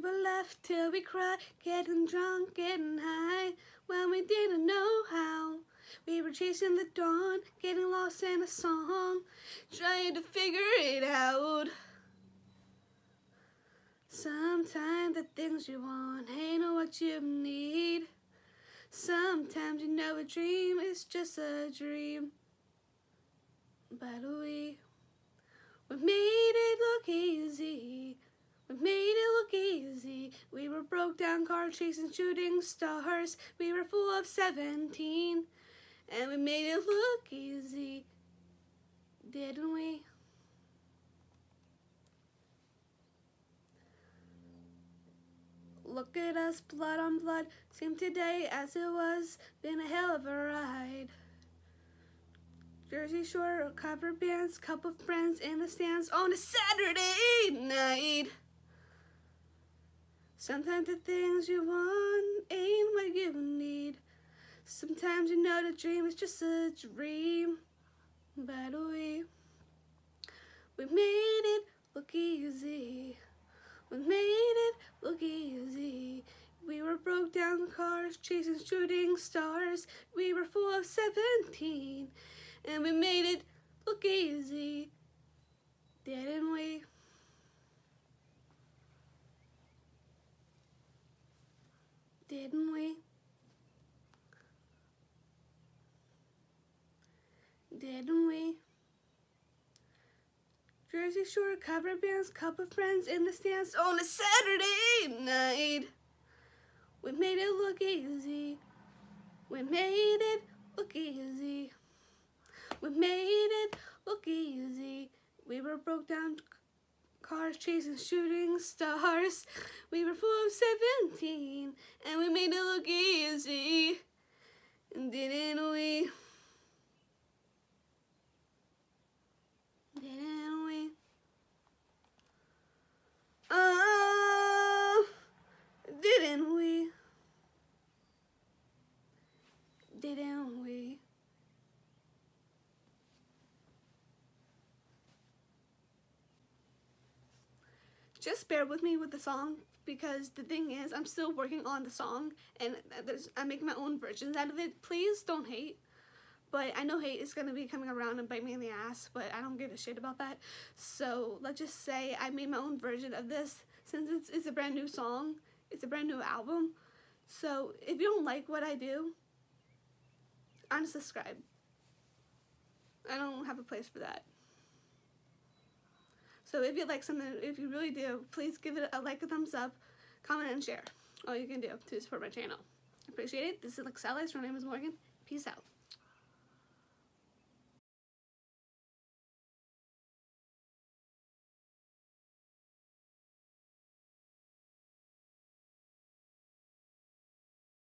were left till we cried, getting drunk, getting high, when we didn't know how. We were chasing the dawn, getting lost in a song, trying to figure it out. Sometimes the things you want ain't what you need. Sometimes you know a dream is just a dream. But we, we made it look easy. Made it look easy. We were broke down car chasing shooting stars. We were full of 17. And we made it look easy. Didn't we? Look at us, blood on blood. Same today as it was. Been a hell of a ride. Jersey Shore cover bands, couple friends in the stands on a Saturday night. Sometimes the things you want ain't what you need. Sometimes you know the dream is just a dream. But we, we made it look easy. We made it look easy. We were broke down cars, chasing shooting stars. We were full of 17, and we made it look easy. Didn't we? Didn't we? Didn't we? Jersey Shore cover bands, couple friends in the stands on a Saturday night. We made it look easy. We made it look easy. We made it look easy. We were broke down cars chasing shooting stars. We were full of 17 and we made it look easy. Didn't we? Didn't we? Oh, didn't we? Didn't we? Just bear with me with the song because the thing is, I'm still working on the song and I'm making my own versions out of it. Please don't hate. But I know hate is going to be coming around and bite me in the ass, but I don't give a shit about that. So let's just say I made my own version of this since it's, it's a brand new song. It's a brand new album. So if you don't like what I do, unsubscribe. I don't have a place for that. So if you like something, if you really do, please give it a like, a thumbs up, comment, and share. All you can do to support my channel. Appreciate it. This is Lexia Allies. My name is Morgan. Peace out.